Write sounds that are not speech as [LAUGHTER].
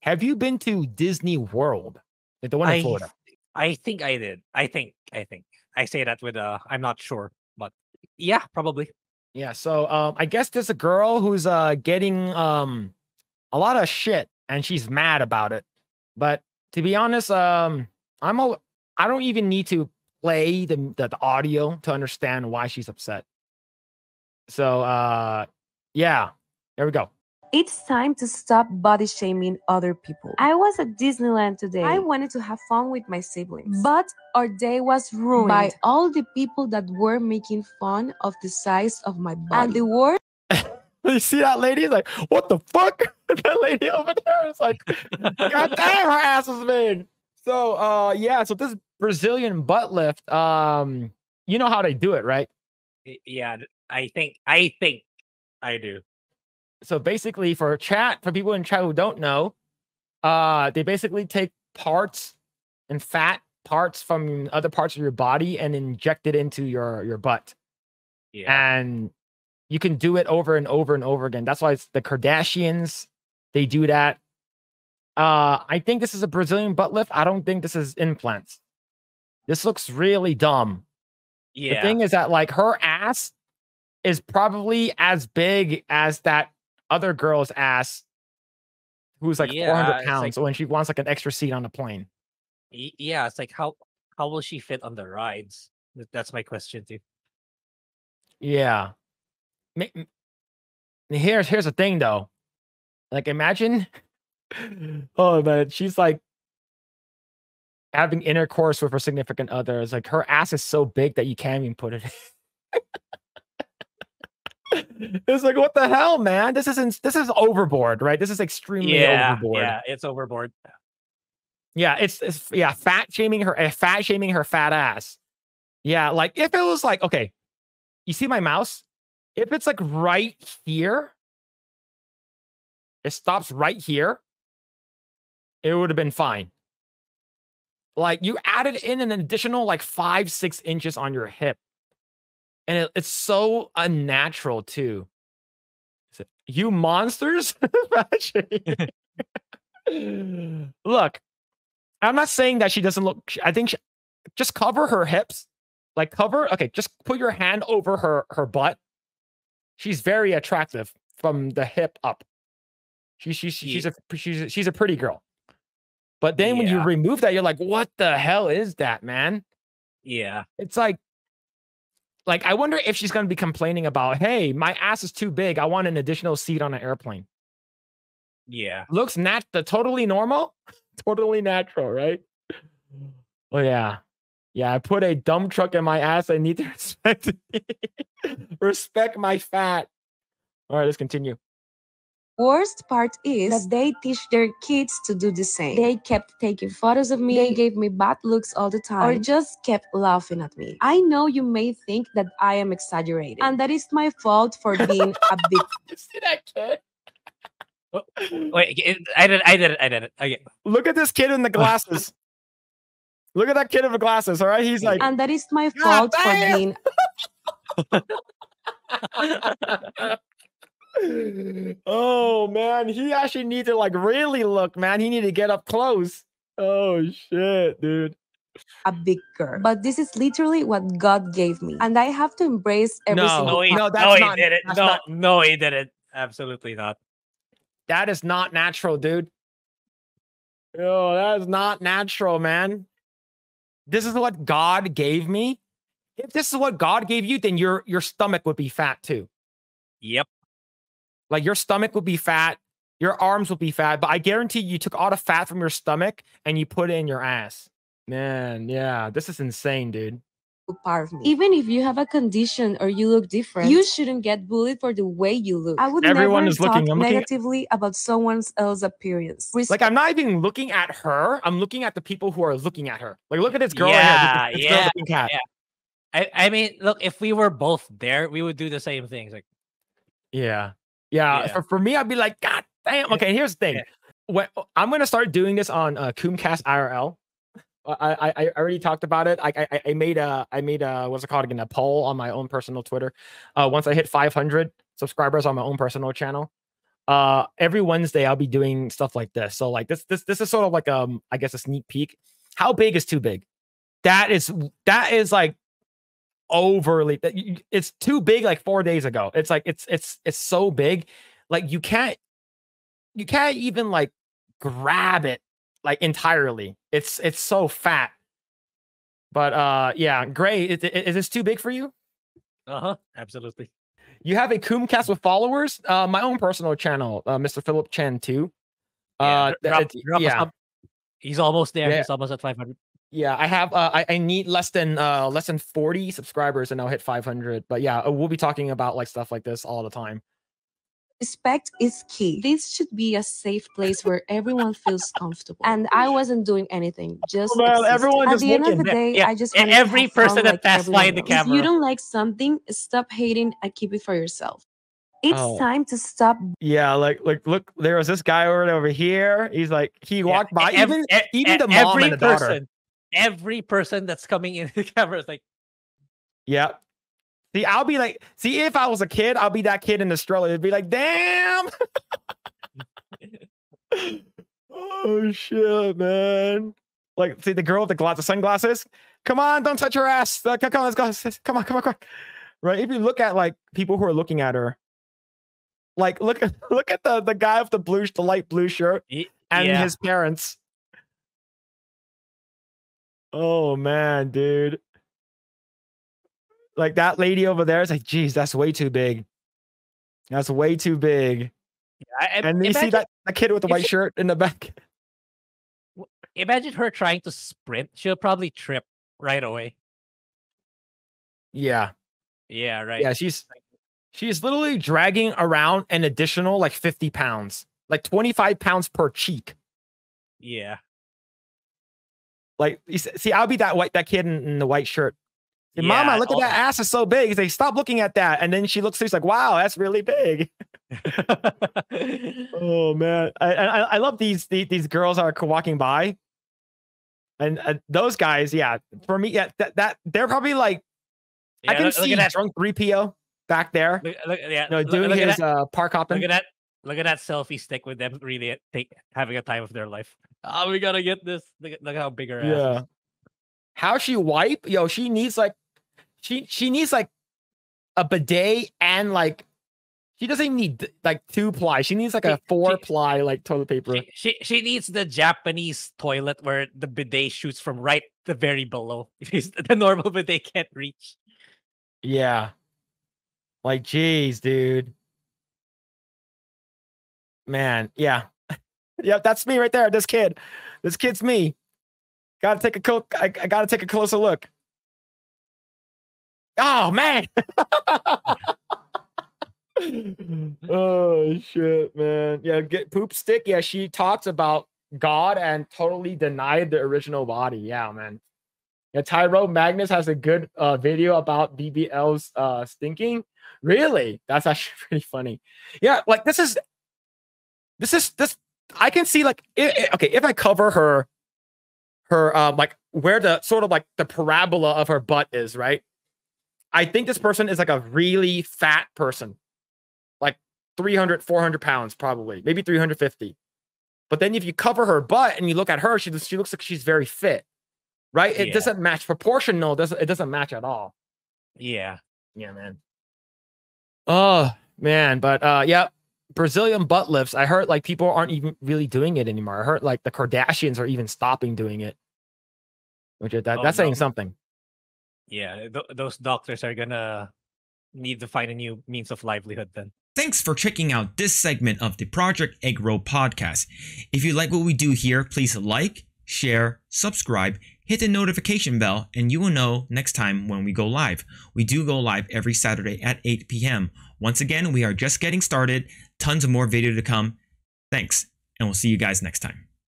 Have you been to Disney World? Like the one in I Florida. I think I did. I think I think I say that with uh I'm not sure, but yeah, probably. Yeah, so um I guess there's a girl who's uh getting um a lot of shit and she's mad about it. But to be honest, um I'm a I don't even need to play the, the the audio to understand why she's upset. So uh yeah, there we go. It's time to stop body shaming other people. I was at Disneyland today. I wanted to have fun with my siblings, but our day was ruined by all the people that were making fun of the size of my body. And the worst [LAUGHS] You see that lady? Like, what the fuck? [LAUGHS] that lady over there is like, [LAUGHS] God damn, her ass is big. So uh yeah, so this Brazilian butt lift, um, you know how they do it, right? Yeah, I think I think I do. So basically for chat for people in chat who don't know uh they basically take parts and fat parts from other parts of your body and inject it into your your butt. Yeah. and you can do it over and over and over again. That's why it's the kardashians they do that. Uh i think this is a brazilian butt lift. I don't think this is implants. This looks really dumb. Yeah. the thing is that like her ass is probably as big as that other girl's ass who's like Yeah, 400 pounds like- when she wants like an extra seat on the plane. Yeah, it's like how how will she fit on the rides? That's my question too. Yeah. Here's here's the thing though. Like imagine [LAUGHS] oh man, she's like having intercourse with her significant other. It's like her ass is so big that you can't even put it in. [LAUGHS] it's like what the hell, man? This isn't this is overboard, right? This is extremely Yeah, overboard. yeah, it's overboard. Yeah, it's it's yeah, fat shaming her, uh, fat shaming her fat ass. Yeah, like if it was like okay, you see my mouse? If it's like right here, it stops right here. It would have been fine. Like you added in an additional like five six inches on your hip, and it, it's so unnatural too. It, You monsters! [LAUGHS] [LAUGHS] Look, I'm not saying that she doesn't look. I think she, just cover her hips, like cover. Okay, just put your hand over her her butt. She's very attractive from the hip up. She, she, she- she's a she's a, she's a pretty girl. But then when you remove that, you're like, what the hell is that, man? Yeah. It's like, like I wonder if she's gonna be complaining about, hey, my ass is too big. I want an additional seat on an airplane. Yeah. looks nat the totally normal, [LAUGHS] totally natural, right? Oh yeah, yeah. I put a dump truck in my ass. I need to [LAUGHS] respect respect my fat. All right, let's continue. Worst part is that they teach their kids to do the same. They kept taking photos of me, they gave me bad looks all the time, or just kept laughing at me. I know you may think that I am exaggerating, and that is my fault for being a [LAUGHS] big You see that kid? [LAUGHS] Wait, I did it, I did it. I did it. Okay. Look at this kid in the [LAUGHS] glasses. Look at that kid in the glasses. All right, he's like, and that is my God fault for being oh man, he actually needs to like really look, man. He need to get up close. Oh shit, dude. a big girl. But this is literally what God gave me, and I have to embrace every No, single No, he, no, that's no, he didn't. that's No, not- no, he didn't. Absolutely not. That is not natural, dude. Yo, that is not natural, man. This is what God gave me. If this is what God gave you, then your your stomach would be fat too. Yep. Like your stomach will be fat, your arms will be fat, but I guarantee you took all the fat from your stomach and you put it in your ass. Man, yeah, this is insane, dude. Oh, part of me. Even if you have a condition or you look different, you shouldn't get bullied for the way you look. I would Everyone never is talk looking- I'm looking- negatively about someone else's appearance. Like I'm not even looking at her. I'm looking at the people who are looking at her. Like look at this girl Yeah, right here. This, this yeah, looking cat. yeah. I, I mean, look, if we were both there, we would do the same things. Like, Yeah. Yeah. Yeah. For, for me, I'd be like, God damn. Okay, here's the thing. When, I'm gonna start doing this on uh, Coomcast IRL. I, I I already talked about it. I, I I made a I made a what's it called again a poll on my own personal Twitter. Uh, once I hit 500 subscribers on my own personal channel, uh every Wednesday I'll be doing stuff like this. So like this this this is sort of like um I guess a sneak peek. How big is too big? That is that is like overly that it's too big like 4 days ago. It's like it's it's it's so big like you can't you can't even like grab it like entirely. It's it's so fat. But uh yeah, Grae, is, is this too big for you? Uh huh. Absolutely. You have a Coomcast with followers. Uh, my own personal channel, uh, Mr. Phillip Chan too. Yeah, Uh, drop- drop yeah. He's almost there. Yeah. He's almost at 500. Yeah. I have. Uh, I, I need less than uh less than forty subscribers, and I'll hit five hundred. But yeah, we'll be talking about like stuff like this all the time. Respect is key. This should be a safe place where everyone feels comfortable. And I wasn't doing anything, just man, existing. everyone At just the end of the day, Yeah, I just and every person that like passed by everyone the camera. If you don't like something, stop hating and keep it for yourself. It's Oh. time to stop Yeah, like like look, there was this guy over over here. He's like he Yeah, walked by. ev- even e- even the mom every and the daughter. Every person that's coming in [LAUGHS] the camera is like, Yeah. See, I'll be like, see, if I was a kid, I'll be that kid in the stroller. It'd be like, damn. [LAUGHS] oh shit, man. Like, see the girl with the glass, the sunglasses. Come on, don't touch her ass. Uh, come, come, let's go. Come on, come on, come on. Right. If you look at like people who are looking at her, like look [LAUGHS] look at the the guy with the blue, the light blue shirt and yeah. his parents. Oh man, dude. Like that lady over there is like, geez, that's way too big. That's way too big. I- I- And you see imagine, that kid with the white she- shirt in the back. [LAUGHS] imagine her trying to sprint. She'll probably trip right away. Yeah. Yeah, right. Yeah, she's she's literally dragging around an additional like 50 pounds, like 25 pounds per cheek. Yeah. Like you see, I'll be that white that kid in, in the white shirt. Yeah, Mama, look at that ass is so big. He's like, stop looking at that. And then she looks, she's like, wow, that's really big. [LAUGHS] Oh man, I I, I love these, these these girls are walking by, and uh, those guys, yeah, for me, yeah, that, that they're probably like I can look, look see at that. drunk three PO back there, Look, look, yeah, know, doing look his uh park hopping. Look at that. Look at that selfie stick with them really take having a time of their life. Oh, we gotta get this. Look, at- look how big her ass Yeah. is. How she wipe? Yo, she needs like she she needs like a bidet and like she doesn't even need like two ply. She needs like a four she- ply like toilet paper. She, she she needs the Japanese toilet where the bidet shoots from right the very below. [LAUGHS] Because the normal bidet can't reach. Yeah. Like, jeez, dude. Man, yeah. [LAUGHS] yep, that's me right there. This kid. This kid's me. Gotta take a co- I, I gotta take a closer look. Oh man. [LAUGHS] oh shit, man. Yeah, get poop stick. Yeah, she talks about God and totally denied the original body. Yeah, man. Yeah, Tyrone Magnus has a good uh, video about BBL's uh, stinking. Really? That's actually [LAUGHS] pretty funny. Yeah, like this is this is this I can see like i- i- okay, if I cover her her um like where the sort of like the parabola of her butt is, right? I think this person is like a really fat person. Like 300 400 pounds probably, maybe 350. But then if you cover her butt and you look at her, she she looks like she's very fit. Right? It Yeah. doesn't match proportional, doesn't it doesn't match at all. Yeah. Yeah, man. Oh man, but uh yeah, Brazilian butt lifts. I heard like people aren't even really doing it anymore. I heard like the Kardashians are even stopping doing it. Which is that Oh, that's saying something. Yeah. Eh, Th- those doctors are gonna need to find a new means of livelihood then. Thanks for checking out this segment of the Project Egg Roll podcast. If you like what we do here, please like, share, subscribe, hit the notification bell, and you will know next time when we go live. We do go live every Saturday at 8 p.m. Once again, we are just getting started. Tons of more video to come. Thanks, and we'll see you guys next time.